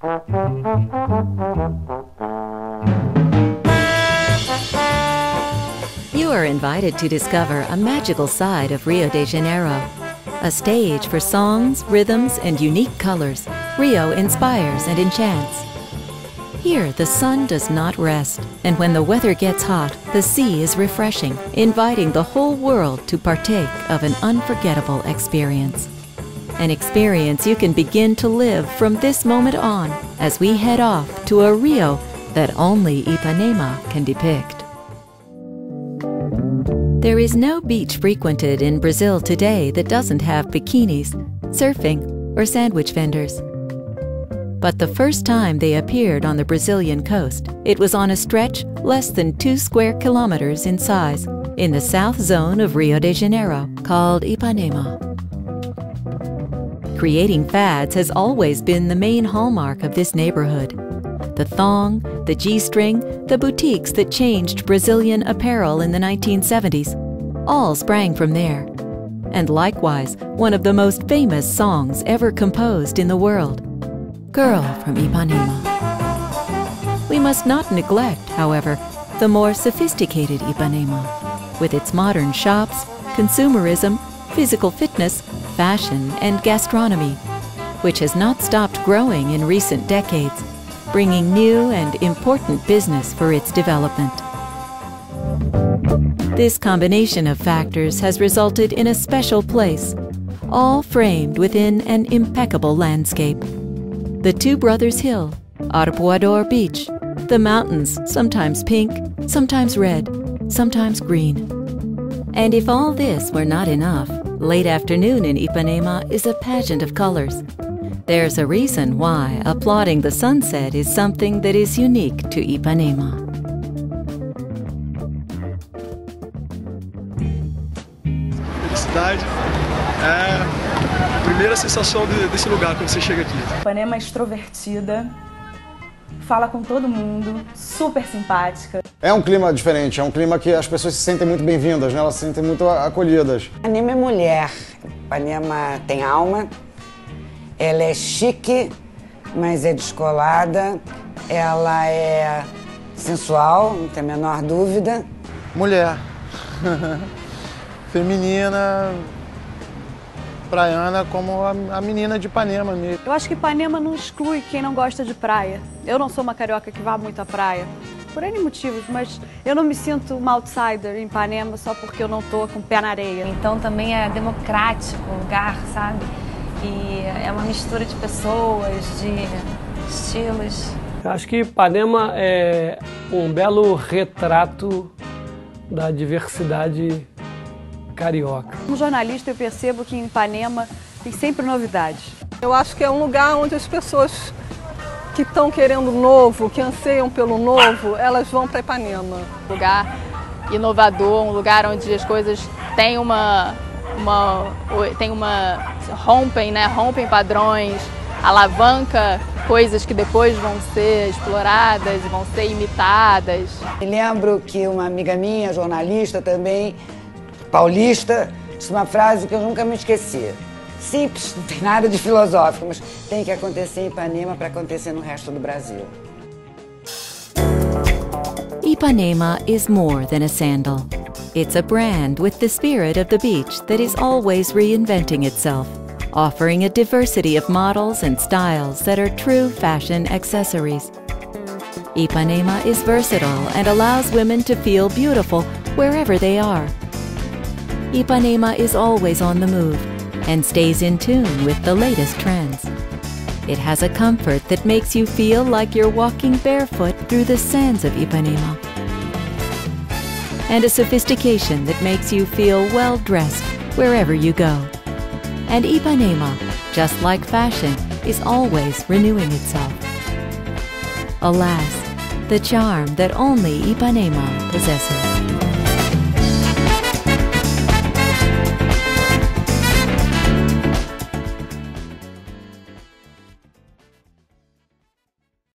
You are invited to discover a magical side of Rio de Janeiro. A stage for songs, rhythms, and unique colors, Rio inspires and enchants. Here, the sun does not rest, and when the weather gets hot, the sea is refreshing, inviting the whole world to partake of an unforgettable experience. An experience you can begin to live from this moment on as we head off to a Rio that only Ipanema can depict. There is no beach frequented in Brazil today that doesn't have bikinis, surfing, or sandwich vendors. But the first time they appeared on the Brazilian coast, it was on a stretch less than two square kilometers in size in the south zone of Rio de Janeiro called Ipanema. Creating fads has always been the main hallmark of this neighborhood. The thong, the G string, the boutiques that changed Brazilian apparel in the 1970s all sprang from there. And likewise, one of the most famous songs ever composed in the world Girl from Ipanema. We must not neglect, however, the more sophisticated Ipanema, with its modern shops, consumerism, physical fitness, fashion, and gastronomy, which has not stopped growing in recent decades bringing new and important business for its development. This combination of factors has resulted in a special place, all framed within an impeccable landscape. The Two Brothers Hill, Arpoador Beach, the mountains, sometimes pink, sometimes red, sometimes green. And if all this were not enough, late afternoon in Ipanema is a pageant of colors, there's a reason why applauding the sunset is something that is unique to Ipanema. Felicidade é a primeira sensação desse lugar quando você chega aqui. Ipanema é extrovertida, fala com todo mundo, super simpática. É um clima diferente, é um clima que as pessoas se sentem muito bem-vindas, né? elas se sentem muito acolhidas. Ipanema é mulher, Ipanema tem alma, ela é chique, mas é descolada. Ela é sensual, não tem a menor dúvida. Mulher. Feminina, praiana como a, menina de Ipanema mesmo. Eu acho que Ipanema não exclui quem não gosta de praia. Eu não sou uma carioca que vá muito à praia, por N motivos, mas eu não me sinto uma outsider em Ipanema só porque eu não tô com o pé na areia. Então também é democrático o lugar, sabe? e é uma mistura de pessoas, de estilos. Acho que Ipanema é um belo retrato da diversidade carioca. Como jornalista, eu percebo que em Ipanema tem sempre novidades. Eu acho que é um lugar onde as pessoas que estão querendo novo, que anseiam pelo novo, elas vão para Ipanema. Um lugar inovador, um lugar onde as coisas têm uma uma, tem uma rompem, né, rompem padrões, alavanca coisas que depois vão ser exploradas e vão ser imitadas. Me lembro que uma amiga minha, jornalista também, paulista, disse uma frase que eu nunca me esqueci. Simples, não tem nada de filosófico, mas tem que acontecer em Ipanema para acontecer no resto do Brasil. Ipanema is more than a sandal. It's a brand with the spirit of the beach that is always reinventing itself, offering a diversity of models and styles that are true fashion accessories. Ipanema is versatile and allows women to feel beautiful wherever they are. Ipanema is always on the move and stays in tune with the latest trends. It has a comfort that makes you feel like you're walking barefoot through the sands of Ipanema and a sophistication that makes you feel well dressed wherever you go. And Ipanema, just like fashion, is always renewing itself. Alas, the charm that only Ipanema possesses.